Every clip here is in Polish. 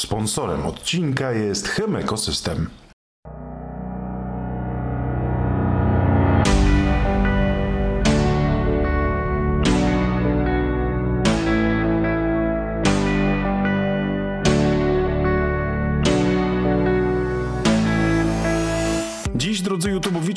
Sponsorem odcinka jest Chemekosystem.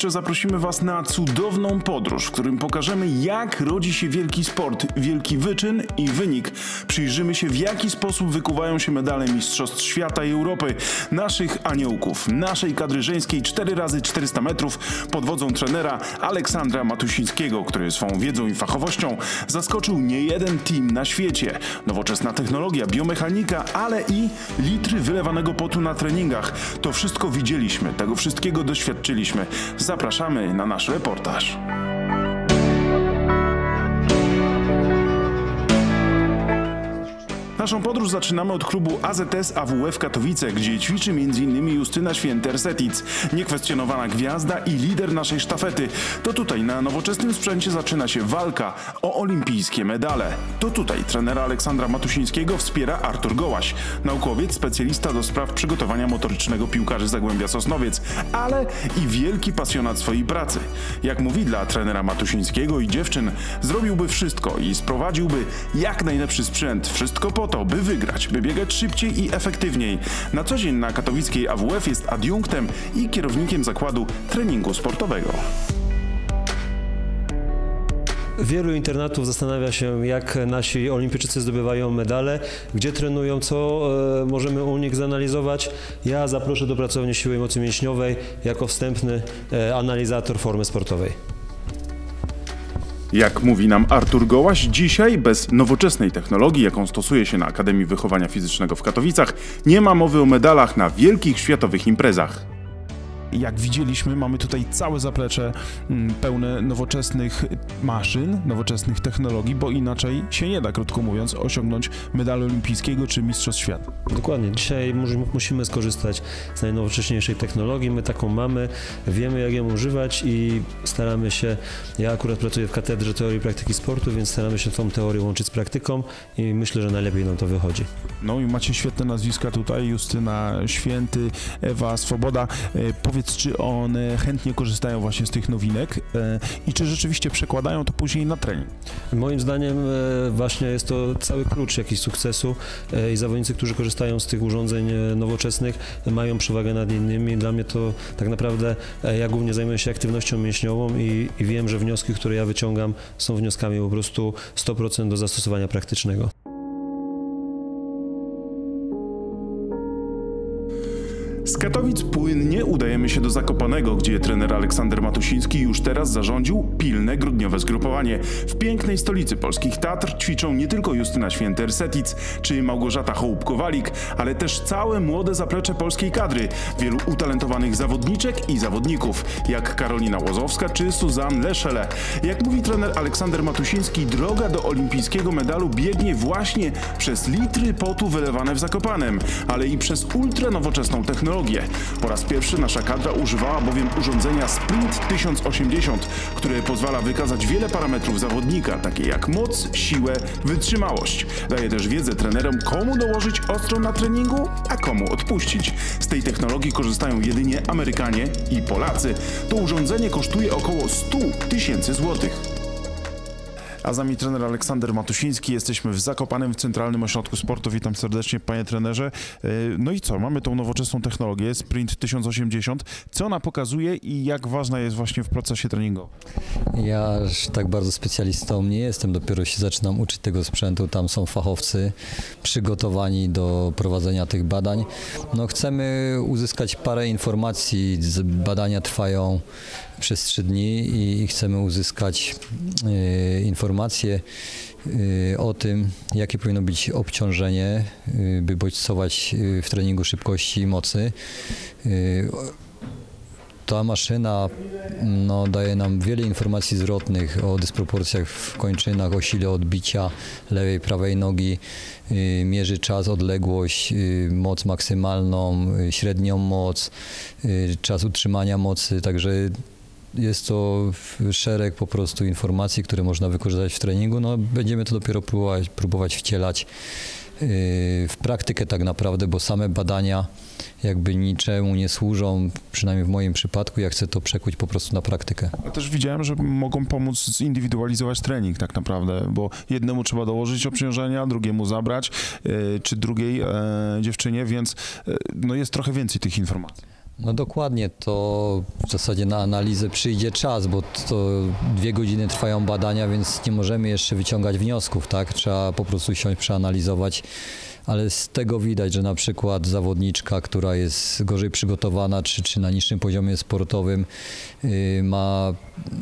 YouTubeowicze, zaprosimy Was na cudowną podróż, w którym pokażemy, jak rodzi się wielki sport, wielki wyczyn i wynik. Przyjrzymy się, w jaki sposób wykuwają się medale Mistrzostw Świata i Europy, naszych aniołków, naszej kadry żeńskiej 4 razy 400 metrów pod wodzą trenera Aleksandra Matusińskiego, który swą wiedzą i fachowością zaskoczył niejeden team na świecie. Nowoczesna technologia, biomechanika, ale i litry wylewanego potu na treningach. To wszystko widzieliśmy, tego wszystkiego doświadczyliśmy. Zapraszamy na nasz reportaż. Naszą podróż zaczynamy od klubu AZS AWF Katowice, gdzie ćwiczy m.in. Justyna Święter-Setic, niekwestionowana gwiazda i lider naszej sztafety. To tutaj na nowoczesnym sprzęcie zaczyna się walka o olimpijskie medale. To tutaj trenera Aleksandra Matusińskiego wspiera Artur Gołaś, naukowiec, specjalista do spraw przygotowania motorycznego piłkarzy Zagłębia Sosnowiec, ale i wielki pasjonat swojej pracy. Jak mówi dla trenera Matusińskiego i dziewczyn, zrobiłby wszystko i sprowadziłby jak najlepszy sprzęt, wszystko po to, by wygrać, by biegać szybciej i efektywniej. Na co dzień na katowickiej AWF jest adiunktem i kierownikiem zakładu treningu sportowego. Wielu internatów zastanawia się, jak nasi olimpijczycy zdobywają medale, gdzie trenują, co e, możemy u nich zanalizować. Ja zaproszę do pracowni siły mocy mięśniowej jako wstępny e, analizator formy sportowej. Jak mówi nam Artur Gołaś, dzisiaj bez nowoczesnej technologii, jaką stosuje się na Akademii Wychowania Fizycznego w Katowicach, nie ma mowy o medalach na wielkich światowych imprezach. Jak widzieliśmy, mamy tutaj całe zaplecze mm, pełne nowoczesnych maszyn, nowoczesnych technologii, bo inaczej się nie da, krótko mówiąc, osiągnąć medalu olimpijskiego czy Mistrzostw Świata. Dokładnie. Dzisiaj mu- musimy skorzystać z najnowocześniejszej technologii. My taką mamy, wiemy jak ją używać i staramy się, ja akurat pracuję w Katedrze Teorii i Praktyki Sportu, więc staramy się tą teorię łączyć z praktyką i myślę, że najlepiej nam to wychodzi. No i macie świetne nazwiska tutaj, Justyna Święty, Ewa Swoboda. E, Powiedz, czy one chętnie korzystają właśnie z tych nowinek e, i czy rzeczywiście przekładają to później na trening? Moim zdaniem e, właśnie jest to cały klucz jakiś sukcesu e, i zawodnicy, którzy korzystają z tych urządzeń nowoczesnych mają przewagę nad innymi. Dla mnie to tak naprawdę ja głównie zajmuję się aktywnością mięśniową i, i wiem, że wnioski, które ja wyciągam są wnioskami po prostu 100% do zastosowania praktycznego. Z Katowic płynnie udajemy się do Zakopanego, gdzie trener Aleksander Matusiński już teraz zarządził pilne grudniowe zgrupowanie. W pięknej stolicy polskich Tatr ćwiczą nie tylko Justyna Święter-Setic czy Małgorzata Hołubkowalik, ale też całe młode zaplecze polskiej kadry. Wielu utalentowanych zawodniczek i zawodników, jak Karolina Łozowska czy Suzanne Leszele. Jak mówi trener Aleksander Matusiński, droga do olimpijskiego medalu biegnie właśnie przez litry potu wylewane w Zakopanem, ale i przez ultranowoczesną technologię. Po raz pierwszy nasza kadra używała bowiem urządzenia Sprint 1080, które pozwala wykazać wiele parametrów zawodnika, takie jak moc, siłę, wytrzymałość. Daje też wiedzę trenerom, komu dołożyć ostro na treningu, a komu odpuścić. Z tej technologii korzystają jedynie Amerykanie i Polacy. To urządzenie kosztuje około 100 tysięcy złotych. A z nami trener Aleksander Matusiński. Jesteśmy w Zakopanem, w Centralnym Ośrodku Sportu. Witam serdecznie, panie trenerze. E, No i co? Mamy tą nowoczesną technologię, Sprint 1080. Co ona pokazuje i jak ważna jest właśnie w procesie treningowym? Ja aż tak bardzo specjalistą nie jestem, dopiero się zaczynam uczyć tego sprzętu. Tam są fachowcy przygotowani do prowadzenia tych badań. No, chcemy uzyskać parę informacji. Badania trwają przez trzy dni i chcemy uzyskać e, informacje e, o tym, jakie powinno być obciążenie, e, by bodźcować e, w treningu szybkości i mocy. Ta maszyna no, daje nam wiele informacji zwrotnych o dysproporcjach w kończynach, o sile odbicia lewej, prawej nogi, y, mierzy czas, odległość, y, moc maksymalną, y, średnią moc, y, czas utrzymania mocy, także jest to szereg po prostu informacji, które można wykorzystać w treningu. No, będziemy to dopiero próbować, próbować wcielać w praktykę tak naprawdę, bo same badania jakby niczemu nie służą, przynajmniej w moim przypadku, ja chcę to przekuć po prostu na praktykę. A też widziałem, że mogą pomóc zindywidualizować trening tak naprawdę, bo jednemu trzeba dołożyć obciążenia, drugiemu zabrać, czy drugiej dziewczynie, więc no jest trochę więcej tych informacji. No dokładnie, to w zasadzie na analizę przyjdzie czas, bo to dwie godziny trwają badania, więc nie możemy jeszcze wyciągać wniosków, tak? Trzeba po prostu siąść, przeanalizować, ale z tego widać, że na przykład zawodniczka, która jest gorzej przygotowana, czy, czy na niższym poziomie sportowym, yy, ma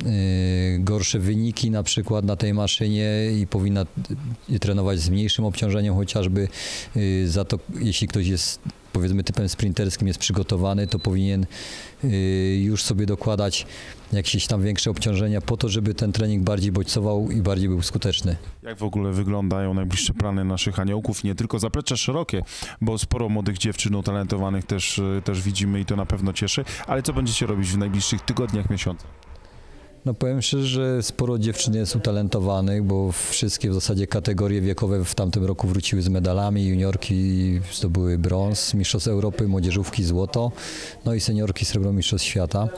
yy, gorsze wyniki na przykład na tej maszynie i powinna yy, trenować z mniejszym obciążeniem chociażby, yy, za to jeśli ktoś jest powiedzmy typem sprinterskim jest przygotowany, to powinien y, już sobie dokładać jakieś tam większe obciążenia po to, żeby ten trening bardziej bodźcował i bardziej był skuteczny. Jak w ogóle wyglądają najbliższe plany naszych aniołków? Nie tylko zaplecze szerokie, bo sporo młodych dziewczyn utalentowanych też, y, też widzimy i to na pewno cieszy, ale co będziecie robić w najbliższych tygodniach, miesiącach? No powiem szczerze, że sporo dziewczyn jest utalentowanych, bo wszystkie w zasadzie kategorie wiekowe w tamtym roku wróciły z medalami. Juniorki zdobyły brąz, mistrzostw Europy, młodzieżówki złoto, no i seniorki srebro mistrzostw świata.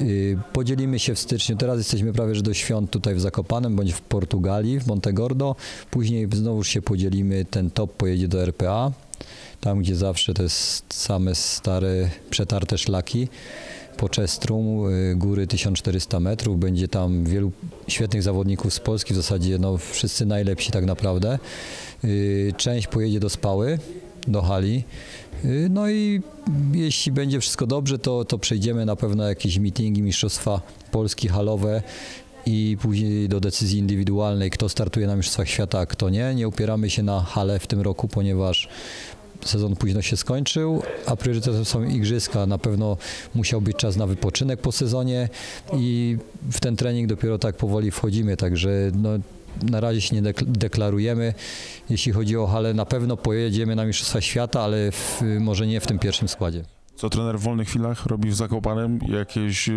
Y, podzielimy się w styczniu, teraz jesteśmy prawie że do świąt tutaj w Zakopanem, bądź w Portugalii, w Montegordo. Później znowu się podzielimy, ten top pojedzie do RPA, tam gdzie zawsze to jest same stare, przetarte szlaki. Poczestrum, y, góry 1400 metrów. Będzie tam wielu świetnych zawodników z Polski, w zasadzie no, wszyscy najlepsi tak naprawdę. Y, część pojedzie do Spały, do hali. Y, no i jeśli będzie wszystko dobrze, to, to przejdziemy na pewno jakieś meetingi, mistrzostwa Polski halowe i później do decyzji indywidualnej, kto startuje na Mistrzostwach Świata, a kto nie. Nie upieramy się na halę w tym roku, ponieważ sezon późno się skończył, a priorytetem są igrzyska. Na pewno musiał być czas na wypoczynek po sezonie i w ten trening dopiero tak powoli wchodzimy, także no, na razie się nie deklarujemy. Jeśli chodzi o halę, na pewno pojedziemy na Mistrzostwa Świata, ale w, może nie w tym pierwszym składzie. Co trener w wolnych chwilach robi w Zakopanem? Jakieś y,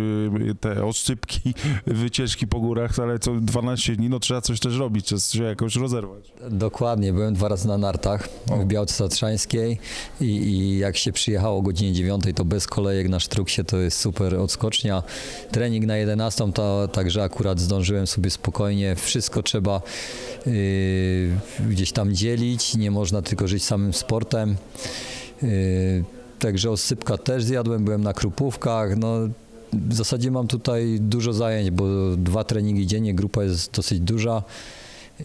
te oscypki, wycieczki po górach, ale co 12 dni, no trzeba coś też robić, trzeba się jakoś rozerwać. Dokładnie, byłem dwa razy na nartach o. w Białce Tatrzańskiej i, i, jak się przyjechało o godzinie 9, to bez kolejek na Sztruksie to jest super odskocznia. Trening na 11, to także akurat zdążyłem sobie spokojnie. Wszystko trzeba yy, gdzieś tam dzielić, nie można tylko żyć samym sportem. Yy, Także osypka też zjadłem, byłem na krupówkach. No, w zasadzie mam tutaj dużo zajęć, bo dwa treningi dziennie, grupa jest dosyć duża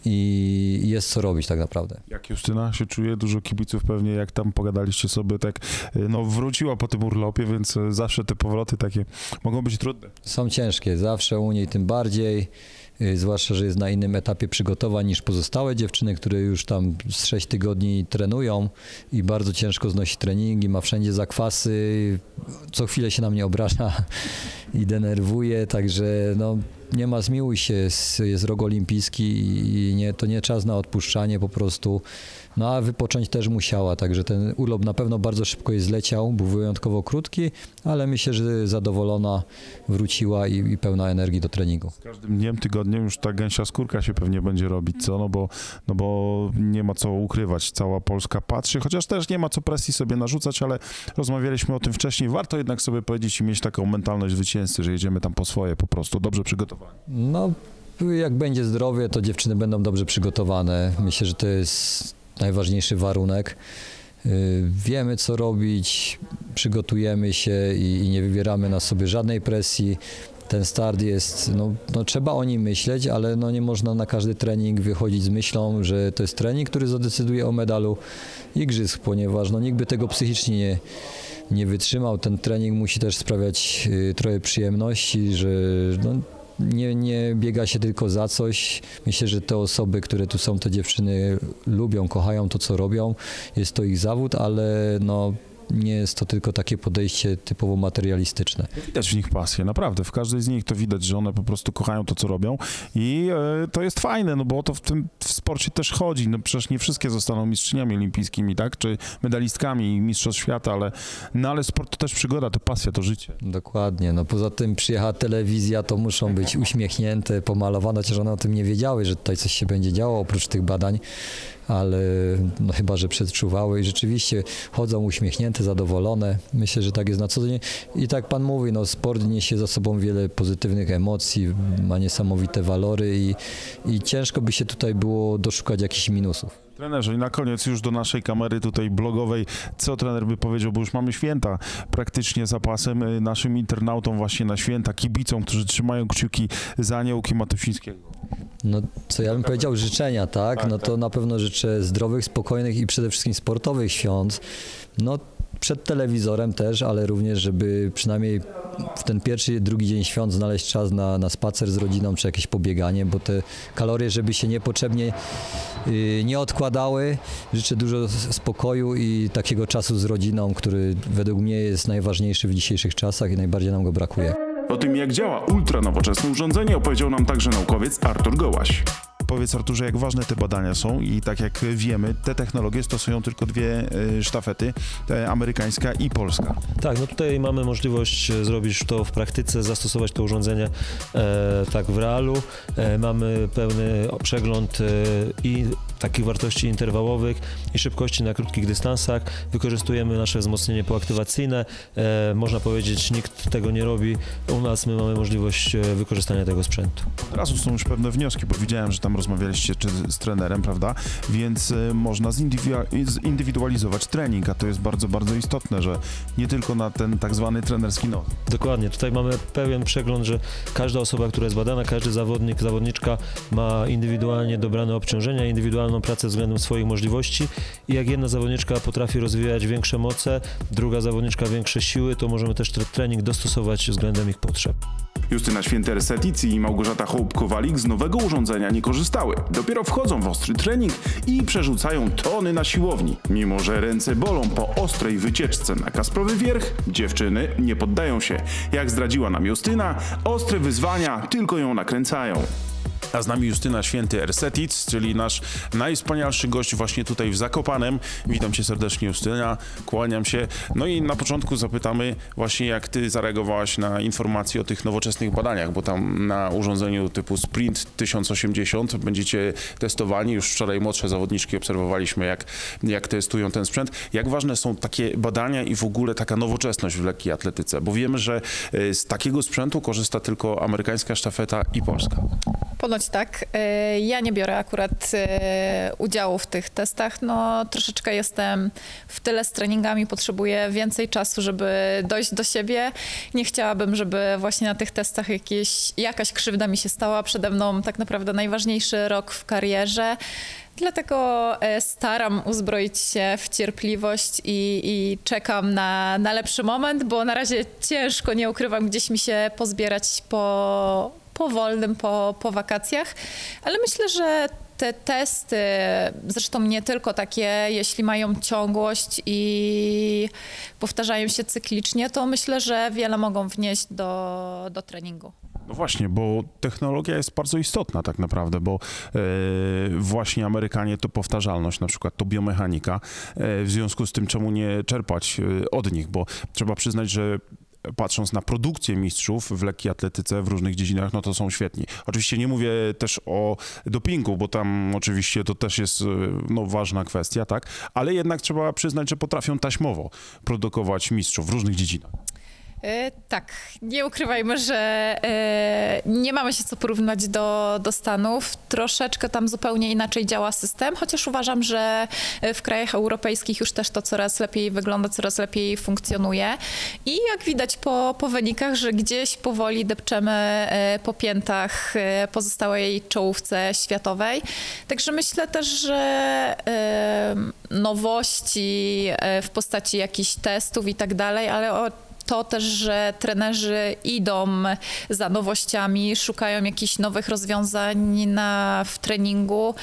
i jest co robić tak naprawdę. Jak Justyna się czuje? Dużo kibiców pewnie, jak tam pogadaliście sobie, tak no wróciła po tym urlopie, więc zawsze te powroty takie mogą być trudne. Są ciężkie, zawsze u niej tym bardziej. Y, zwłaszcza, że jest na innym etapie przygotowań niż pozostałe dziewczyny, które już tam z 6 tygodni trenują i bardzo ciężko znosi treningi, ma wszędzie zakwasy, co chwilę się na mnie obraża i denerwuje, także no, nie ma zmiłuj się, jest, rok olimpijski i nie, to nie czas na odpuszczanie, po prostu no a wypocząć też musiała, także ten urlop na pewno bardzo szybko jej zleciał, był wyjątkowo krótki, ale myślę, że zadowolona wróciła i, i pełna energii do treningu. Z każdym dniem, tygodniem już ta gęsia skórka się pewnie będzie robić, co? No bo, no bo nie ma co ukrywać, cała Polska patrzy, chociaż też nie ma co presji sobie narzucać, ale rozmawialiśmy o tym wcześniej. Warto jednak sobie powiedzieć i mieć taką mentalność zwycięzcy, że jedziemy tam po swoje po prostu, dobrze przygotowani. No, jak będzie zdrowie, to dziewczyny będą dobrze przygotowane. Myślę, że to jest najważniejszy warunek. Y, wiemy, co robić, przygotujemy się i, i, nie wywieramy na sobie żadnej presji. Ten start jest, no, no, trzeba o nim myśleć, ale no, nie można na każdy trening wychodzić z myślą, że to jest trening, który zadecyduje o medalu igrzysk, ponieważ no, nikt by tego psychicznie nie, nie wytrzymał. Ten trening musi też sprawiać y, trochę przyjemności, że no, nie, nie biega się tylko za coś. Myślę, że te osoby, które tu są, te dziewczyny lubią, kochają to, co robią. Jest to ich zawód, ale no, nie jest to tylko takie podejście typowo materialistyczne. Widać w nich pasję, naprawdę. W każdej z nich to widać, że one po prostu kochają to, co robią i e, to jest fajne, no bo o to w tym w sporcie też chodzi. No przecież nie wszystkie zostaną mistrzyniami olimpijskimi, tak? Czy medalistkami mistrzostw świata, ale, no ale sport to też przygoda, to pasja, to życie. Dokładnie. No poza tym przyjechała telewizja, to muszą być uśmiechnięte, pomalowane, chociaż one o tym nie wiedziały, że tutaj coś się będzie działo oprócz tych badań ale no chyba, że przedczuwały i rzeczywiście chodzą uśmiechnięte, zadowolone. Myślę, że tak jest na co dzień. I tak pan mówi, no sport niesie za sobą wiele pozytywnych emocji, ma niesamowite walory i, i ciężko by się tutaj było doszukać jakichś minusów. Trenerze, i na koniec już do naszej kamery tutaj blogowej, co trener by powiedział, bo już mamy święta praktycznie zapasem y, naszym internautom właśnie na święta, kibicom, którzy trzymają kciuki za aniołki Matusińskiego. No, co ja bym powiedział, życzenia, tak? Tak, No to na pewno życzę zdrowych, spokojnych i przede wszystkim sportowych świąt. No, przed telewizorem też, ale również, żeby przynajmniej w ten pierwszy, drugi dzień świąt znaleźć czas na, na spacer z rodziną, czy jakieś pobieganie, bo te kalorie, żeby się niepotrzebnie yy, nie odkładały. Życzę dużo spokoju i takiego czasu z rodziną, który według mnie jest najważniejszy w dzisiejszych czasach i najbardziej nam go brakuje. O tym, jak działa ultranowoczesne urządzenie, opowiedział nam także naukowiec Artur Gołaś. Powiedz Arturze, jak ważne te badania są i tak jak wiemy, te technologie stosują tylko dwie y, sztafety, amerykańska i polska. Tak, no tutaj mamy możliwość e, zrobić to w praktyce, zastosować to urządzenie e, tak w realu. E, mamy pełny przegląd e, i takich wartości interwałowych i szybkości na krótkich dystansach. Wykorzystujemy nasze wzmocnienie poaktywacyjne. E, można powiedzieć, nikt tego nie robi. U nas my mamy możliwość e, wykorzystania tego sprzętu. Od razu są już pewne wnioski, bo widziałem, że tam rozmawialiście czy z trenerem, prawda? Więc y, można zindywidualizować trening, a to jest bardzo, bardzo istotne, że nie tylko na ten tak zwany trenerski noc. Dokładnie, tutaj mamy pełen przegląd, że każda osoba, która jest badana, każdy zawodnik, zawodniczka ma indywidualnie dobrane obciążenia, pracę względem swoich możliwości i jak jedna zawodniczka potrafi rozwijać większe moce, druga zawodniczka większe siły, to możemy też tre- trening dostosować względem ich potrzeb. Justyna Święter-Setic i Małgorzata Hołb-Kowalik z nowego urządzenia nie korzystały. Dopiero wchodzą w ostry trening i przerzucają tony na siłowni. Mimo, że ręce bolą po ostrej wycieczce na Kasprowy Wierch, dziewczyny nie poddają się. Jak zdradziła nam Justyna, ostre wyzwania tylko ją nakręcają. A z nami Justyna Święty Ersetic, czyli nasz najwspanialszy gość właśnie tutaj w Zakopanem. Witam cię serdecznie Justyna, kłaniam się. No i na początku zapytamy właśnie jak ty zareagowałaś na informacje o tych nowoczesnych badaniach, bo tam na urządzeniu typu Sprint 1080 będziecie testowani. Już wczoraj młodsze zawodniczki obserwowaliśmy jak, jak testują ten sprzęt. Jak ważne są takie badania i w ogóle taka nowoczesność w lekkiej atletyce? Bo wiemy, że y, z takiego sprzętu korzysta tylko amerykańska sztafeta i polska. Ponoć tak. E, Ja nie biorę akurat e, udziału w tych testach. No, troszeczkę jestem w tyle z treningami, potrzebuję więcej czasu, żeby dojść do siebie. Nie chciałabym, żeby właśnie na tych testach jakieś, jakaś krzywda mi się stała. Przede mną tak naprawdę najważniejszy rok w karierze. Dlatego e, staram uzbroić się w cierpliwość i, i czekam na, na lepszy moment, bo na razie ciężko, nie ukrywam, gdzieś mi się pozbierać po, po wolnym, po, po wakacjach, ale myślę, że te testy, zresztą nie tylko takie, jeśli mają ciągłość i powtarzają się cyklicznie, to myślę, że wiele mogą wnieść do, do treningu. No właśnie, bo technologia jest bardzo istotna tak naprawdę, bo e, właśnie Amerykanie to powtarzalność, na przykład to biomechanika, e, w związku z tym czemu nie czerpać e, od nich, bo trzeba przyznać, że patrząc na produkcję mistrzów w lekkiej atletyce w różnych dziedzinach, no to są świetni. Oczywiście nie mówię też o dopingu, bo tam oczywiście to też jest e, no, ważna kwestia, tak? Ale jednak trzeba przyznać, że potrafią taśmowo produkować mistrzów w różnych dziedzinach. E, Tak, nie ukrywajmy, że e, nie mamy się co porównać do, do Stanów. Troszeczkę tam zupełnie inaczej działa system, chociaż uważam, że e, w krajach europejskich już też to coraz lepiej wygląda, coraz lepiej funkcjonuje. I jak widać po, po wynikach, że gdzieś powoli depczemy po piętach pozostałej czołówce światowej. Także myślę też, że nowości w postaci jakichś testów i tak dalej, ale o to też, że trenerzy idą za nowościami, szukają jakichś nowych rozwiązań na, w treningu,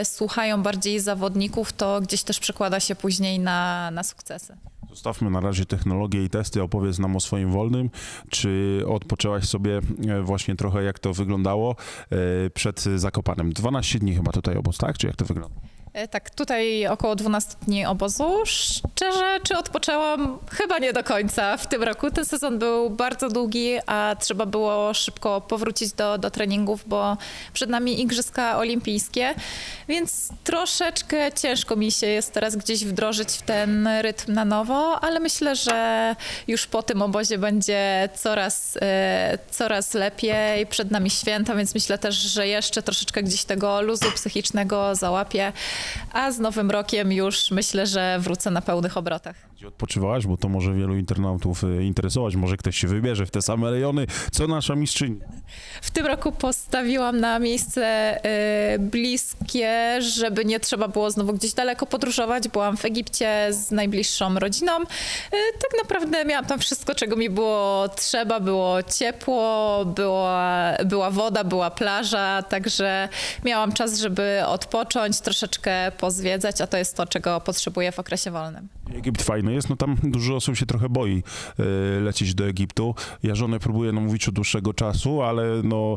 y, słuchają bardziej zawodników, to gdzieś też przekłada się później na, na sukcesy. Zostawmy na razie technologię i testy, opowiedz nam o swoim wolnym. Czy odpoczęłaś sobie e, właśnie trochę, jak to wyglądało e, przed Zakopanem? 12 dni chyba tutaj obóz, tak? Czy jak to wygląda? E, Tak, tutaj około 12 dni obozu. Szczerze, czy odpoczęłam? Chyba nie do końca w tym roku. Ten sezon był bardzo długi, a trzeba było szybko powrócić do, do treningów, bo przed nami Igrzyska Olimpijskie, więc troszeczkę ciężko mi się jest teraz gdzieś wdrożyć w ten rytm na nowo, ale myślę, że już po tym obozie będzie coraz, e, coraz lepiej. Przed nami święta, więc myślę też, że jeszcze troszeczkę gdzieś tego luzu psychicznego załapię, a z nowym rokiem już myślę, że wrócę na pełnych obrotach. Gdzie odpoczywałaś, bo to może wielu internautów e, interesować, może ktoś się wybierze w te same rejony, co nasza mistrzyni. W tym roku postawiłam na miejsce y, bliskie, żeby nie trzeba było znowu gdzieś daleko podróżować. Byłam w Egipcie z najbliższą rodziną. Y, tak naprawdę miałam tam wszystko, czego mi było trzeba. Było ciepło, była, była woda, była plaża, także miałam czas, żeby odpocząć, troszeczkę pozwiedzać, a to jest to, czego potrzebuję w okresie wolnym. Egipt fajny jest, no tam dużo osób się trochę boi e, lecieć do Egiptu. Ja żonę próbuję namówić od dłuższego czasu, ale no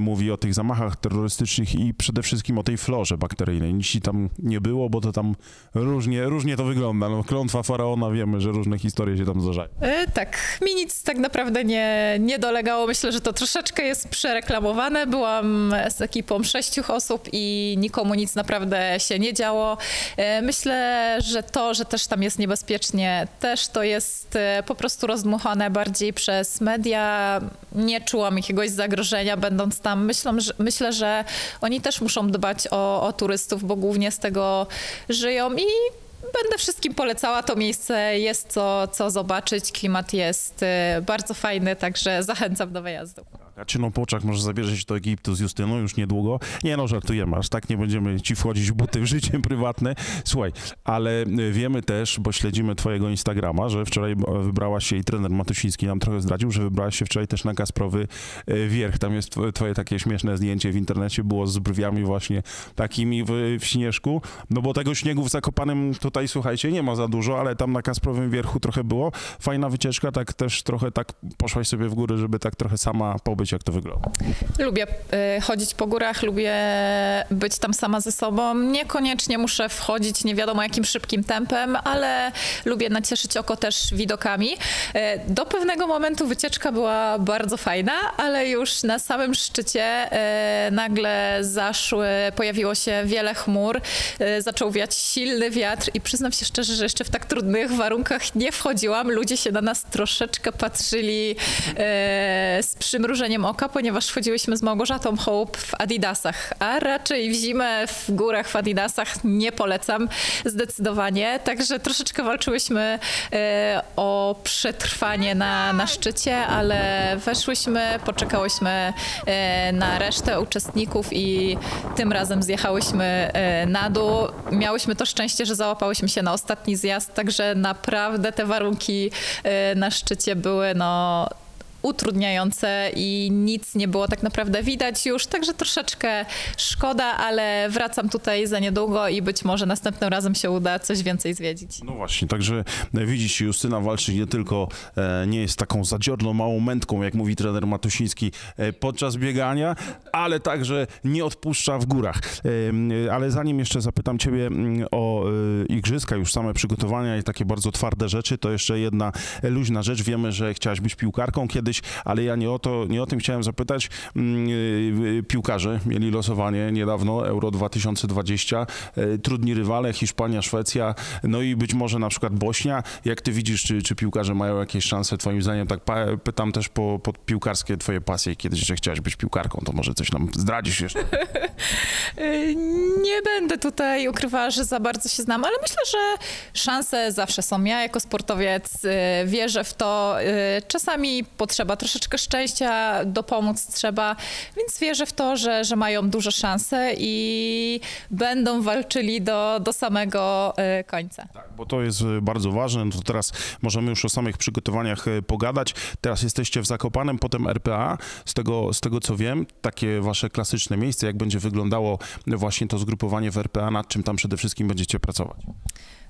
mówi o tych zamachach terrorystycznych i przede wszystkim o tej florze bakteryjnej. Nic tam nie było, bo to tam różnie, różnie to wygląda. No, klątwa faraona wiemy, że różne historie się tam zdarzają. E, Tak, mi nic tak naprawdę nie, nie dolegało. Myślę, że to troszeczkę jest przereklamowane. Byłam z ekipą sześciu osób i nikomu nic naprawdę się nie działo. E, Myślę, że to, że też tam jest niebezpiecznie, też to jest e, po prostu rozdmuchane bardziej przez media. Nie czułam jakiegoś zagrożenia będąc tam. Myślę, że, myślę, że oni też muszą dbać o, o turystów, bo głównie z tego żyją i Będę wszystkim polecała to miejsce, jest co, co zobaczyć, klimat jest y, bardzo fajny, także zachęcam do wyjazdu. Kaczyną Poczak może zabierze się do Egiptu z Justyną już niedługo. Nie no, żartujemy, aż tak nie będziemy ci wchodzić w buty w życie prywatne. Słuchaj, ale y, wiemy też, bo śledzimy twojego Instagrama, że wczoraj e, wybrałaś się i trener Matusiński nam trochę zdradził, że wybrałaś się wczoraj też na Kasprowy e, Wierch. Tam jest tw- twoje takie śmieszne zdjęcie w internecie, było z brwiami właśnie takimi w, w śnieżku. No bo tego śniegu w Zakopanem tutaj, słuchajcie, nie ma za dużo, ale tam na Kasprowym Wierchu trochę było. Fajna wycieczka, tak też trochę tak poszłaś sobie w górę, żeby tak trochę sama pobyć, jak to wygląda. Lubię y, chodzić po górach, lubię być tam sama ze sobą. Niekoniecznie muszę wchodzić nie wiadomo jakim szybkim tempem, ale lubię nacieszyć oko też widokami. Y, Do pewnego momentu wycieczka była bardzo fajna, ale już na samym szczycie y, nagle zaszły, pojawiło się wiele chmur, y, zaczął wiać silny wiatr i przyznam się szczerze, że jeszcze w tak trudnych warunkach nie wchodziłam. Ludzie się na nas troszeczkę patrzyli e, z przymrużeniem oka, ponieważ wchodziłyśmy z Małgorzatą Hope w Adidasach, a raczej w zimę w górach w Adidasach nie polecam zdecydowanie. Także troszeczkę walczyłyśmy e, o przetrwanie na, na szczycie, ale weszłyśmy, poczekałyśmy e, na resztę uczestników i tym razem zjechałyśmy e, na dół. Miałyśmy to szczęście, że załapałyśmy się na ostatni zjazd, także naprawdę te warunki na szczycie były no utrudniające i nic nie było tak naprawdę widać już, także troszeczkę szkoda, ale wracam tutaj za niedługo i być może następnym razem się uda coś więcej zwiedzić. No właśnie, także widzicie, Justyna walczy nie tylko, e, nie jest taką zadziorną, małą mętką, jak mówi trener Matusiński, e, podczas biegania, ale także nie odpuszcza w górach. E, ale zanim jeszcze zapytam ciebie mm, o igrzyska, już same przygotowania i takie bardzo twarde rzeczy, to jeszcze jedna luźna rzecz. Wiemy, że chciałaś być piłkarką kiedyś, ale ja nie o to, nie o tym chciałem zapytać. Mm, e, e, Piłkarze mieli losowanie niedawno, Euro 2020, e, trudni rywale, Hiszpania, Szwecja, no i być może na przykład Bośnia. Jak ty widzisz, czy, czy piłkarze mają jakieś szanse twoim zdaniem? Tak pytam też po, po piłkarskie twoje pasje kiedyś, że chciałaś być piłkarką, to może coś nam zdradzisz jeszcze. Y, Nie będę tutaj ukrywała, że za bardzo się znam, ale myślę, że szanse zawsze są. Ja jako sportowiec y, wierzę w to. Y, Czasami potrzeba troszeczkę szczęścia, dopomóc trzeba, więc wierzę w to, że, że mają duże szanse i będą walczyli do, do samego y, końca. Tak, bo to jest e, bardzo ważne. No to teraz możemy już o samych przygotowaniach e, pogadać. Teraz jesteście w Zakopanem, potem RPA. Z tego, z tego co wiem, takie wasze klasyczne miejsce, jak będzie wyglądało właśnie to zgrupowanie w RPA, nad czym tam przede wszystkim będziecie pracować.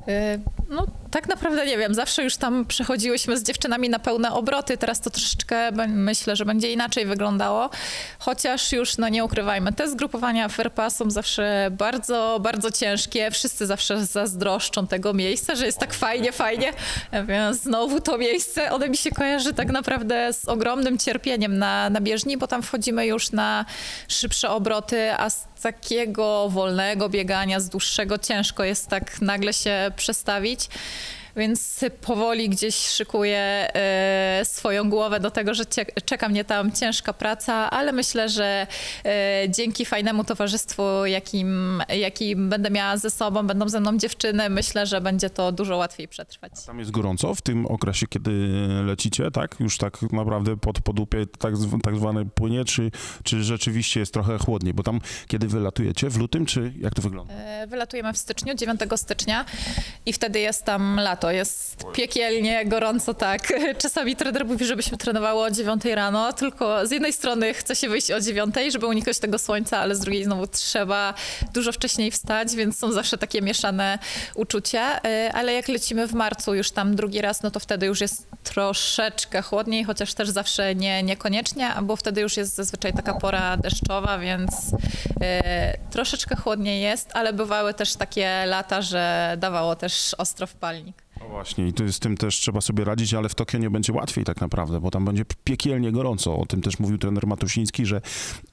Y, no, tak naprawdę nie wiem. Zawsze już tam przechodziłyśmy z dziewczynami na pełne obroty. Teraz to troszeczkę myślę, że będzie inaczej wyglądało. Chociaż już, no nie ukrywajmy, te zgrupowania w RPA są zawsze bardzo, bardzo ciężkie. Wszyscy zawsze zazdroszczą tego miejsca, że jest tak fajnie, fajnie. Więc znowu to miejsce, one mi się kojarzy tak naprawdę z ogromnym cierpieniem na, na bieżni, bo tam wchodzimy już na szybsze obroty, a takiego wolnego biegania, z dłuższego ciężko jest tak nagle się przestawić więc powoli gdzieś szykuję e, swoją głowę do tego, że czeka mnie tam ciężka praca, ale myślę, że e, dzięki fajnemu towarzystwu, jakim, jakim będę miała ze sobą, będą ze mną dziewczyny, myślę, że będzie to dużo łatwiej przetrwać. Tam jest gorąco w tym okresie, kiedy lecicie, tak? Już tak naprawdę pod podupie tak, tak zwane płynie, czy, czy rzeczywiście jest trochę chłodniej? Bo tam, kiedy wylatujecie, w lutym, czy jak to wygląda? E, wylatujemy w styczniu, 9 stycznia i wtedy jest tam lato to jest piekielnie gorąco, tak. Czasami trener mówi, żebyśmy trenowały o 9 rano, tylko z jednej strony chce się wyjść o 9, żeby uniknąć tego słońca, ale z drugiej znowu trzeba dużo wcześniej wstać, więc są zawsze takie mieszane uczucia. Y, ale jak lecimy w marcu już tam drugi raz, no to wtedy już jest troszeczkę chłodniej, chociaż też zawsze nie, niekoniecznie, bo wtedy już jest zazwyczaj taka pora deszczowa, więc y, troszeczkę chłodniej jest, ale bywały też takie lata, że dawało też ostro w palnik. No właśnie, i z tym też trzeba sobie radzić, ale w Tokio nie będzie łatwiej tak naprawdę, bo tam będzie piekielnie gorąco. O tym też mówił trener Matusiński, że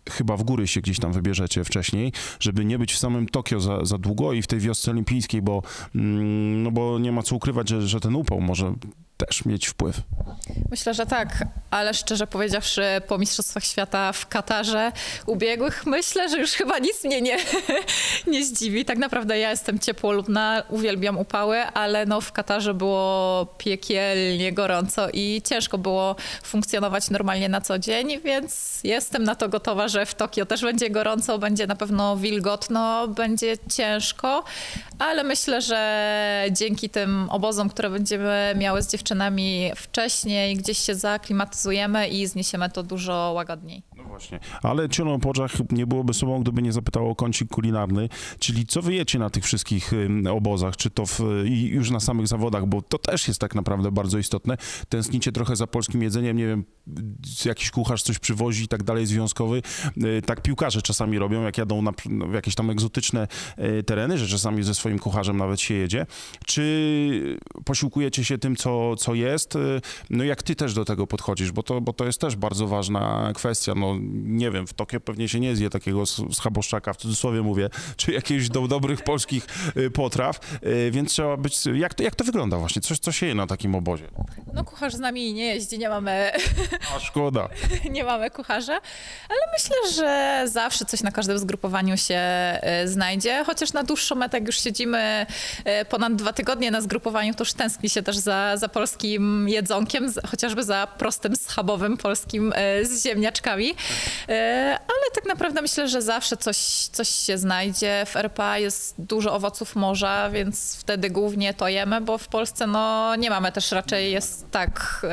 chyba w góry się gdzieś tam wybierzecie wcześniej, żeby nie być w samym Tokio za, za długo i w tej wiosce olimpijskiej, bo, mm, no bo nie ma co ukrywać, że, że ten upał może też mieć wpływ. Myślę, że tak, ale szczerze powiedziawszy, po Mistrzostwach Świata w Katarze ubiegłych, myślę, że już chyba nic mnie nie, nie zdziwi. Tak naprawdę ja jestem ciepłolubna, uwielbiam upały, ale no w Katarze było piekielnie gorąco i ciężko było funkcjonować normalnie na co dzień, więc jestem na to gotowa, że w Tokio też będzie gorąco, będzie na pewno wilgotno, będzie ciężko, ale myślę, że dzięki tym obozom, które będziemy miały z dziewczynami wcześniej, gdzieś się zaaklimatyzujemy i zniesiemy to dużo łagodniej. Właśnie, ale Ciono Poczach nie byłoby sobą, gdyby nie zapytało o kącik kulinarny, czyli co wyjecie na tych wszystkich obozach, czy to w, i już na samych zawodach, bo to też jest tak naprawdę bardzo istotne. Tęsknicie trochę za polskim jedzeniem, nie wiem, jakiś kucharz coś przywozi i tak dalej, związkowy. Y, tak piłkarze czasami robią, jak jadą na, no, w jakieś tam egzotyczne y, tereny, że czasami ze swoim kucharzem nawet się jedzie. Czy posiłkujecie się tym, co, co jest? Y, no jak ty też do tego podchodzisz, bo to, bo to jest też bardzo ważna kwestia. No nie wiem, w Tokio pewnie się nie zje takiego schaboszczaka, w cudzysłowie mówię, czy jakichś do, dobrych polskich potraw, więc trzeba być... Jak to, jak to wygląda właśnie? Coś, co się je na takim obozie? No kucharz z nami nie jeździ, nie mamy a szkoda. nie mamy kucharza, ale myślę, że zawsze coś na każdym zgrupowaniu się e, znajdzie, chociaż na dłuższą metę, jak już siedzimy ponad dwa tygodnie na zgrupowaniu, to już tęskni się też za, za polskim jedzonkiem, chociażby za prostym, schabowym polskim z ziemniaczkami. Ale tak naprawdę myślę, że zawsze coś, coś się znajdzie. W RPA jest dużo owoców morza, więc wtedy głównie to jemy, bo w Polsce no, nie mamy też raczej, jest tak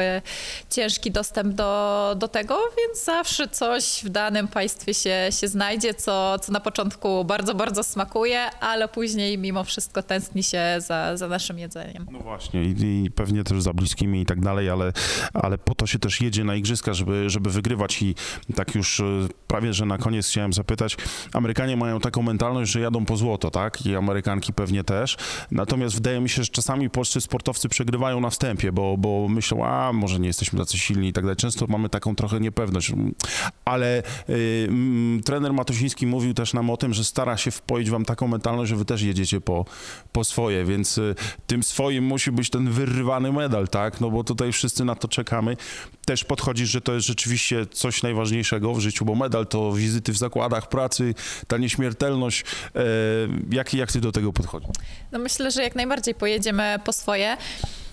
ciężki dostęp do, do tego, więc zawsze coś w danym państwie się, się znajdzie, co, co na początku bardzo, bardzo smakuje, ale później mimo wszystko tęskni się za, za naszym jedzeniem. No właśnie i, i pewnie też za bliskimi i tak dalej, ale, ale po to się też jedzie na igrzyska, żeby, żeby wygrywać i tak już e, prawie, że na koniec chciałem zapytać, Amerykanie mają taką mentalność, że jadą po złoto, tak? I Amerykanki pewnie też. Natomiast wydaje mi się, że czasami polscy sportowcy przegrywają na wstępie, bo, bo myślą, a może nie jesteśmy tacy silni i tak dalej często mamy taką trochę niepewność. Ale y, trener Matusiński mówił też nam o tym, że stara się wpoić wam taką mentalność, że wy też jedziecie po, po swoje, więc y, tym swoim musi być ten wyrywany medal, tak? No bo tutaj wszyscy na to czekamy. Też podchodzisz, że to jest rzeczywiście coś najważniejszego w życiu, bo medal to wizyty w zakładach pracy, ta nieśmiertelność. E, jak, jak ty do tego podchodzisz? No myślę, że jak najbardziej pojedziemy po swoje.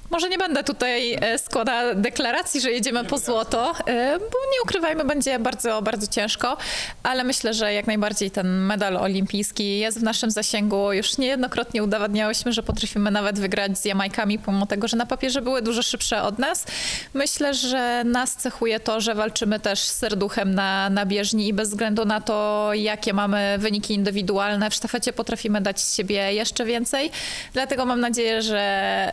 Może nie będę tutaj e, składała deklaracji, że jedziemy po złoto, e, bo nie ukrywajmy, będzie bardzo, bardzo ciężko, ale myślę, że jak najbardziej ten medal olimpijski jest w naszym zasięgu. Już niejednokrotnie udowadniałyśmy, że potrafimy nawet wygrać z Jamajkami, pomimo tego, że na papierze były dużo szybsze od nas. Myślę, że nas cechuje to, że walczymy też z serduchem na, na bieżni i bez względu na to, jakie mamy wyniki indywidualne, w sztafecie potrafimy dać z siebie jeszcze więcej. Dlatego mam nadzieję, że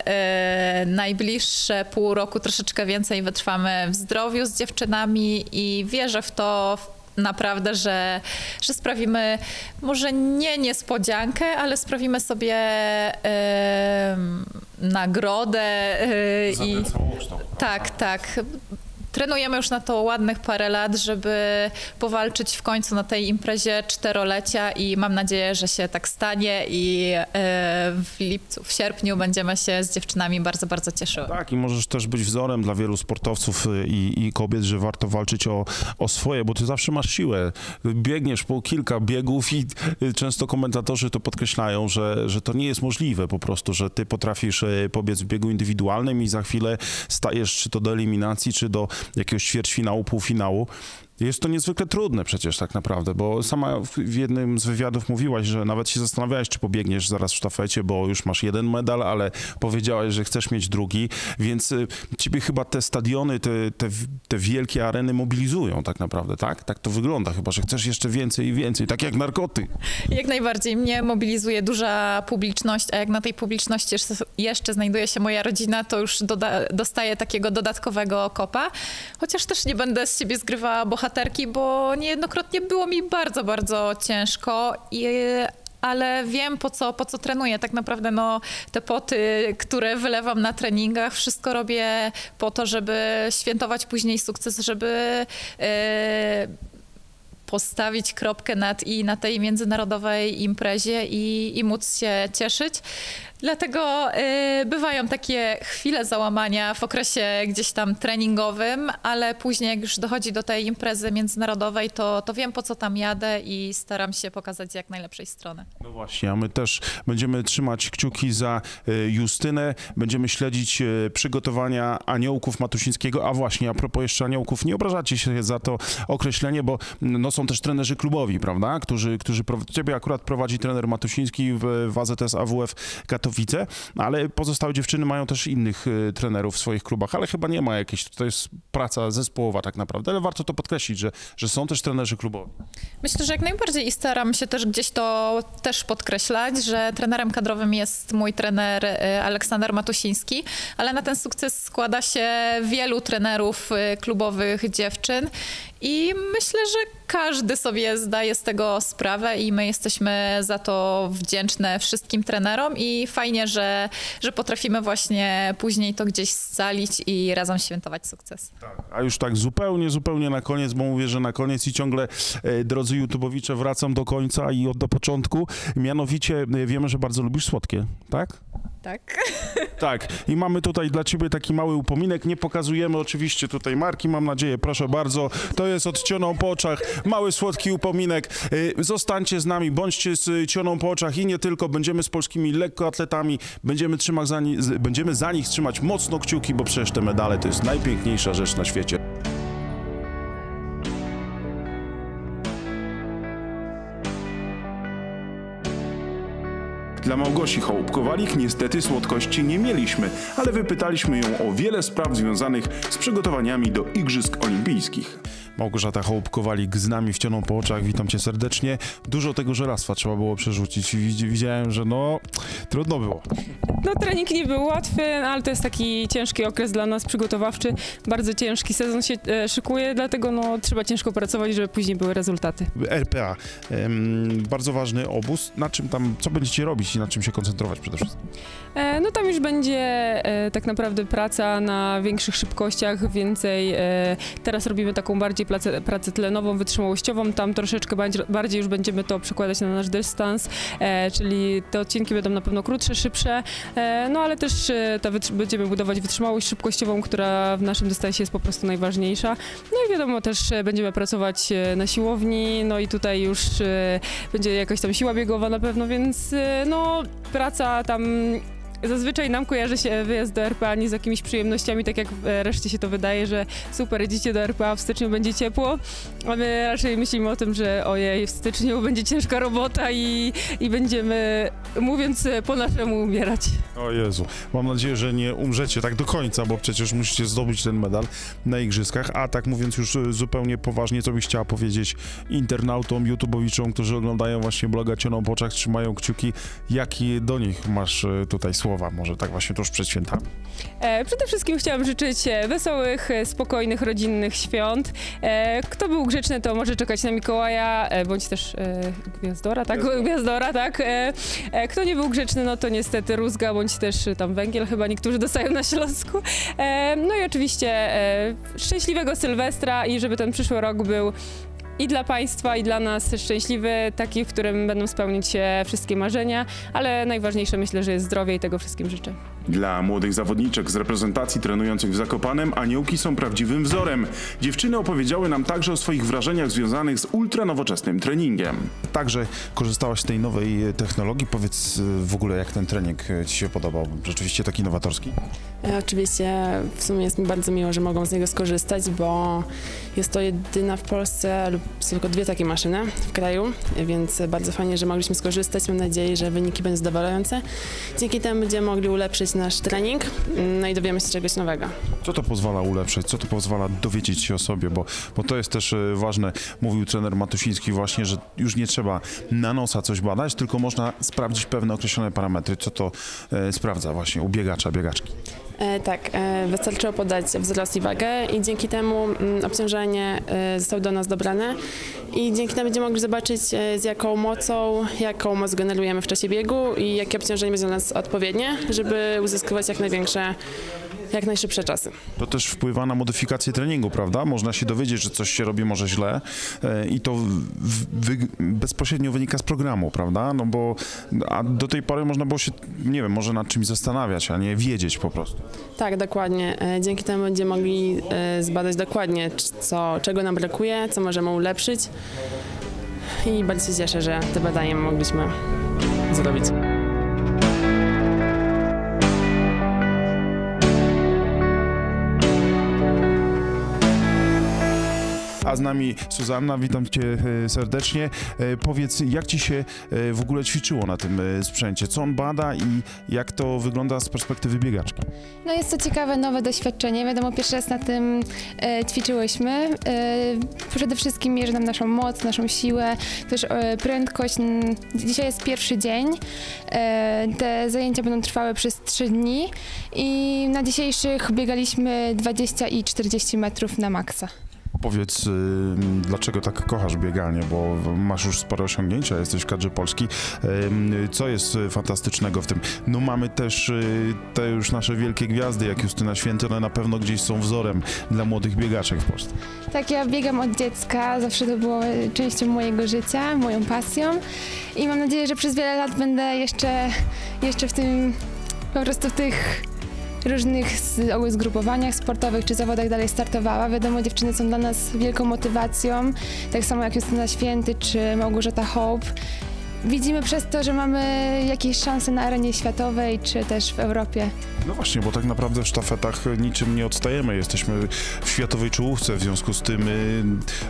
e, najbliższe pół roku troszeczkę więcej wytrwamy w zdrowiu z dziewczynami i wierzę w to naprawdę, że, że sprawimy może nie niespodziankę, ale sprawimy sobie e, nagrodę e, i tak, tak. Trenujemy już na to ładnych parę lat, żeby powalczyć w końcu na tej imprezie czterolecia i mam nadzieję, że się tak stanie i e, w lipcu, w sierpniu będziemy się z dziewczynami bardzo, bardzo cieszyły. Tak, i możesz też być wzorem dla wielu sportowców y, i, i kobiet, że warto walczyć o, o swoje, bo ty zawsze masz siłę. Biegniesz po kilka biegów i y, często komentatorzy to podkreślają, że, że to nie jest możliwe po prostu, że ty potrafisz y, pobiec w biegu indywidualnym i za chwilę stajesz czy to do eliminacji, czy do jakiegoś ćwierćfinału, półfinału. Jest to niezwykle trudne przecież tak naprawdę, bo sama w- jednym z wywiadów mówiłaś, że nawet się zastanawiałaś, czy pobiegniesz zaraz w sztafecie, bo już masz jeden medal, ale powiedziałaś, że chcesz mieć drugi, więc y, ciebie chyba te stadiony, te, te, te wielkie areny mobilizują tak naprawdę, tak? Tak to wygląda chyba, że chcesz jeszcze więcej i więcej, tak jak narkoty. Jak najbardziej. Mnie mobilizuje duża publiczność, a jak na tej publiczności jeszcze- znajduje się moja rodzina, to już doda- dostaję takiego dodatkowego kopa. Chociaż też nie będę z siebie zgrywała bohaterki, bo niejednokrotnie było mi bardzo, bardzo ciężko i ale wiem po co, po co trenuję. Tak naprawdę no, te poty, które wylewam na treningach, wszystko robię po to, żeby świętować później sukces, żeby e, postawić kropkę nad i na tej międzynarodowej imprezie i, i móc się cieszyć. Dlatego y, bywają takie chwile załamania w okresie gdzieś tam treningowym, ale później jak już dochodzi do tej imprezy międzynarodowej, to, to wiem po co tam jadę i staram się pokazać jak najlepszej strony. No właśnie, a my też będziemy trzymać kciuki za e, Justynę, będziemy śledzić e, przygotowania aniołków Matusińskiego, a właśnie, a propos jeszcze aniołków, nie obrażacie się za to określenie, bo mm, no, są też trenerzy klubowi, prawda, którzy, którzy ciebie akurat prowadzi trener Matusiński w AZS AWF Katowice, ale pozostałe dziewczyny mają też innych e, trenerów w swoich klubach, ale chyba nie ma jakiejś, to jest praca zespołowa tak naprawdę, ale warto to podkreślić, że, że są też trenerzy klubowi. Myślę, że jak najbardziej i staram się też gdzieś to też podkreślać, że trenerem kadrowym jest mój trener y, Aleksander Matusiński, ale na ten sukces składa się wielu trenerów y, klubowych dziewczyn i myślę, że każdy sobie zdaje z tego sprawę i my jesteśmy za to wdzięczne wszystkim trenerom i fajnie, że, że potrafimy właśnie później to gdzieś scalić i razem świętować sukces. A już tak zupełnie, zupełnie na koniec, bo mówię, że na koniec i ciągle, e, drodzy YouTubeowicze, wracam do końca i od do początku. Mianowicie e, wiemy, że bardzo lubisz słodkie, tak? Tak. Tak. I mamy tutaj dla ciebie taki mały upominek. Nie pokazujemy oczywiście tutaj marki, mam nadzieję. Proszę bardzo. To jest od Cioną po oczach. Mały, słodki upominek. E, Zostańcie z nami, bądźcie z Cioną po oczach i nie tylko. Będziemy z polskimi lekkoatletami. Będziemy, trzymać za ni- z- będziemy za nich trzymać mocno kciuki, bo przecież te medale to jest najpiękniejsza rzecz na świecie. Dla Małgosi Hołbkowalik niestety słodkości nie mieliśmy, ale wypytaliśmy ją o wiele spraw związanych z przygotowaniami do Igrzysk Olimpijskich. Małgorzata Hołbkowalik z nami wcioną po oczach, witam cię serdecznie. Dużo tego żelastwa trzeba było przerzucić. Widzi- Widziałem, że no, trudno było. No trening nie był łatwy, ale to jest taki ciężki okres dla nas przygotowawczy. Bardzo ciężki sezon się e, szykuje, dlatego no, trzeba ciężko pracować, żeby później były rezultaty. RPA, bardzo ważny obóz. Na czym tam, co będziecie robić i na czym się koncentrować przede wszystkim? E, no tam już będzie e, tak naprawdę praca na większych szybkościach, więcej. Teraz robimy taką bardziej pracę, pracę tlenową, wytrzymałościową. Tam troszeczkę bardziej, już będziemy to przekładać na nasz dystans, e, czyli te odcinki będą na pewno krótsze, szybsze, e, no ale też e, będziemy budować wytrzymałość szybkościową, która w naszym dystansie jest po prostu najważniejsza. No i wiadomo, też będziemy pracować na siłowni, no i tutaj już będzie jakaś tam siła biegowa na pewno, więc no praca tam zazwyczaj nam kojarzy się wyjazd do RPA nie z jakimiś przyjemnościami, tak jak e, reszcie się to wydaje, że super, jedziecie do RPA, w styczniu będzie ciepło, a my raczej myślimy o tym, że ojej, w styczniu będzie ciężka robota i, i będziemy, mówiąc po naszemu, umierać. O Jezu, mam nadzieję, że nie umrzecie tak do końca, bo przecież musicie zdobyć ten medal na igrzyskach. A tak mówiąc już e, zupełnie poważnie, co byś chciała powiedzieć internautom, youtubowiczom, którzy oglądają właśnie bloga Cioną po oczach, trzymają kciuki, jakie do nich masz e, tutaj słowa, może tak właśnie tuż przed świętami? E, przede wszystkim chciałam życzyć e, wesołych, e, spokojnych, rodzinnych świąt. E, kto był grzeczny, to może czekać na Mikołaja, e, bądź też e, Gwiazdora, tak? Gwiazdora. Gwiazdora, tak. E, e, kto nie był grzeczny, no to niestety rózga, bądź też tam węgiel, chyba niektórzy dostają na Śląsku. E, no i oczywiście e, szczęśliwego Sylwestra i żeby ten przyszły rok był i dla Państwa, i dla nas szczęśliwy, taki, w którym będą spełnić się wszystkie marzenia, ale najważniejsze myślę, że jest zdrowie i tego wszystkim życzę. Dla młodych zawodniczek z reprezentacji trenujących w Zakopanem aniołki są prawdziwym wzorem. Dziewczyny opowiedziały nam także o swoich wrażeniach związanych z ultranowoczesnym treningiem. Także korzystałaś z tej nowej technologii. Powiedz y, w ogóle, jak ten trening y, Ci się podobał? Rzeczywiście taki nowatorski? E, Oczywiście w sumie jest mi bardzo miło, że mogą z niego skorzystać, bo jest to jedyna w Polsce lub są tylko dwie takie maszyny w kraju, więc bardzo fajnie, że mogliśmy skorzystać. Mam nadzieję, że wyniki będą zadowalające. Dzięki temu będziemy mogli ulepszyć nasz trening, mm, no i dowiemy się czegoś nowego. Co to pozwala ulepszyć? Co to pozwala dowiedzieć się o sobie? Bo, bo to jest też y, ważne. Mówił trener Matusiński właśnie, że już nie trzeba na nosa coś badać, tylko można sprawdzić pewne określone parametry. Co to e, sprawdza właśnie u biegacza, biegaczki? E, tak, e, wystarczyło podać wzrost i wagę i dzięki temu mm, obciążenie e, zostało do nas dobrane. I dzięki temu będziemy mogli zobaczyć z jaką mocą, jaką moc generujemy w czasie biegu i jakie obciążenie będzie dla nas odpowiednie, żeby uzyskiwać jak największe, jak najszybsze czasy. To też wpływa na modyfikację treningu, prawda? Można się dowiedzieć, że coś się robi może źle e, i to wy, bezpośrednio wynika z programu, prawda? No bo a do tej pory można było się, nie wiem, może nad czymś zastanawiać, a nie wiedzieć po prostu. Tak, dokładnie. E, Dzięki temu będziemy mogli e, zbadać dokładnie, co, czego nam brakuje, co możemy ulepszyć. I bardzo się cieszę, że te badania mogliśmy zrobić. Z nami Suzanna, witam cię e, serdecznie. E, Powiedz, jak ci się e, w ogóle ćwiczyło na tym sprzęcie? Co on bada i jak to wygląda z perspektywy biegaczki? No jest to ciekawe, nowe doświadczenie. Wiadomo, pierwszy raz na tym ćwiczyłyśmy. Przede wszystkim mierzy nam naszą moc, naszą siłę, też prędkość. Dzisiaj jest pierwszy dzień. Te zajęcia będą trwały przez 3 dni i na dzisiejszych biegaliśmy 20 i 40 metrów na maksa. Powiedz, y, dlaczego tak kochasz bieganie, bo masz już spore osiągnięcia, jesteś w kadrze Polski. Co jest y, fantastycznego w tym? No mamy też y, te już nasze wielkie gwiazdy, jak Justyna Święty, one na pewno gdzieś są wzorem dla młodych biegaczek w Polsce. Tak, ja biegam od dziecka, zawsze to było częścią mojego życia, moją pasją i mam nadzieję, że przez wiele lat będę jeszcze, jeszcze w tym, po prostu w tych różnych zgrupowaniach sportowych czy zawodach dalej startowała. Wiadomo, dziewczyny są dla nas wielką motywacją, tak samo jak Justyna Święty czy Małgorzata Hope. Widzimy przez to, że mamy jakieś szanse na arenie światowej czy też w Europie. No właśnie, bo tak naprawdę w sztafetach niczym nie odstajemy. Jesteśmy w światowej czołówce, w związku z tym y,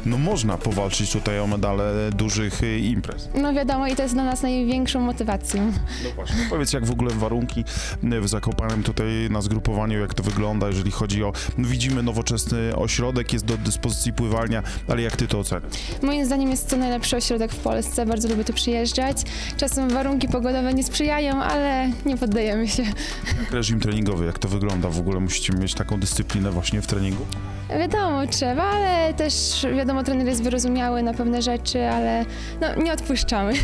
no można powalczyć tutaj o medale dużych y, imprez. No wiadomo i to jest dla nas największą motywacją. No właśnie. Powiedz, jak w ogóle warunki y, w Zakopanem tutaj na zgrupowaniu, jak to wygląda, jeżeli chodzi o... No widzimy nowoczesny ośrodek, jest do dyspozycji pływalnia, ale jak ty to oceniasz? Moim zdaniem jest to najlepszy ośrodek w Polsce, bardzo lubię tu przyjeżdżać. Czasem warunki pogodowe nie sprzyjają, ale nie poddajemy się. Jak reżim treningowy, jak to wygląda? W ogóle musicie mieć taką dyscyplinę właśnie w treningu? Wiadomo, trzeba, ale też wiadomo, trener jest wyrozumiały na pewne rzeczy, ale no, nie odpuszczamy.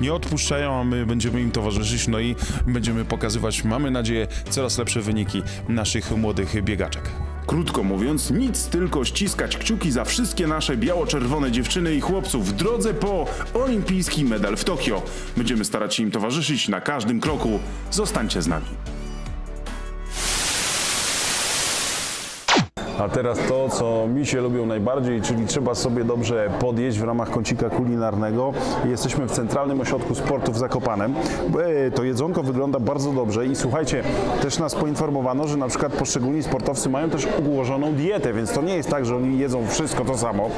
Nie odpuszczają, a my będziemy im towarzyszyć, no i będziemy pokazywać, mamy nadzieję, coraz lepsze wyniki naszych młodych biegaczek. Krótko mówiąc, nic, tylko ściskać kciuki za wszystkie nasze biało-czerwone dziewczyny i chłopców w drodze po olimpijski medal w Tokio. Będziemy starać się im towarzyszyć na każdym kroku. Zostańcie z nami. A teraz to, co mi się lubią najbardziej, czyli trzeba sobie dobrze podjeść w ramach kącika kulinarnego. Jesteśmy w Centralnym Ośrodku Sportu w Zakopanem. E, To jedzonko wygląda bardzo dobrze i słuchajcie, też nas poinformowano, że na przykład poszczególni sportowcy mają też ułożoną dietę, więc to nie jest tak, że oni jedzą wszystko to samo.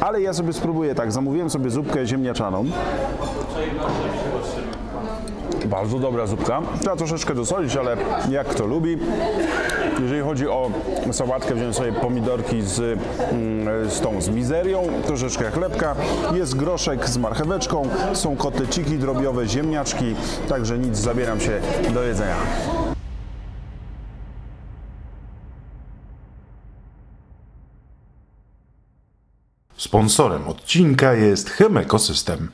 Ale ja sobie spróbuję tak, zamówiłem sobie zupkę ziemniaczaną. Bardzo dobra zupka. Trzeba troszeczkę dosolić, ale jak kto lubi. Jeżeli chodzi o sałatkę, wziąłem sobie pomidorki z, mm, z tą z mizerią, troszeczkę chlebka, jest groszek z marcheweczką, są kotleciki drobiowe, ziemniaczki, także nic, zabieram się do jedzenia. Sponsorem odcinka jest Chemekosystem.